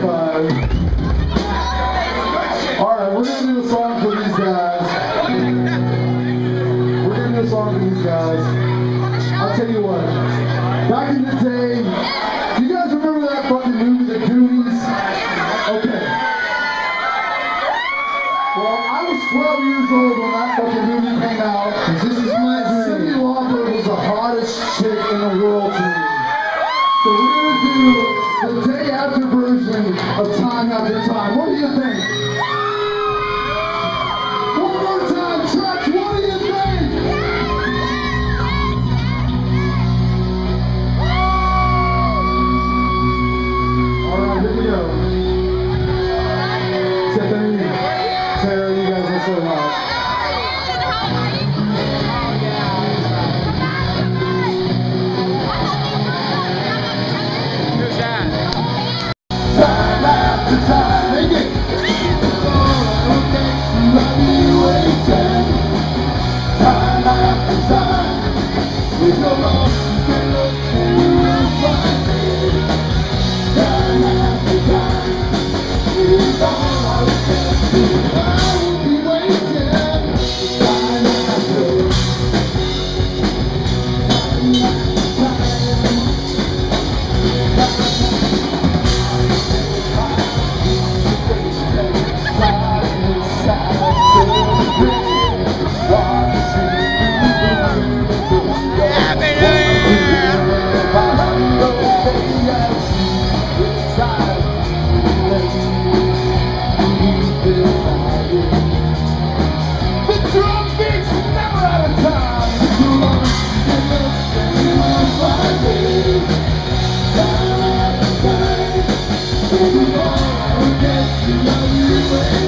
45. All right, we're gonna do a song for these guys. We're gonna do a song for these guys. I'll tell you what. Back in the day, do you guys remember that fucking movie, The Goonies? Okay. Well, I was 12 years old when that fucking movie came out. This is my Cyndi dream. Lauper was the hottest chick in the world to me. So we're gonna do of Time After Time. What do you think? Do you guys are so. Time, after time, on. Time after Yes, you. love me,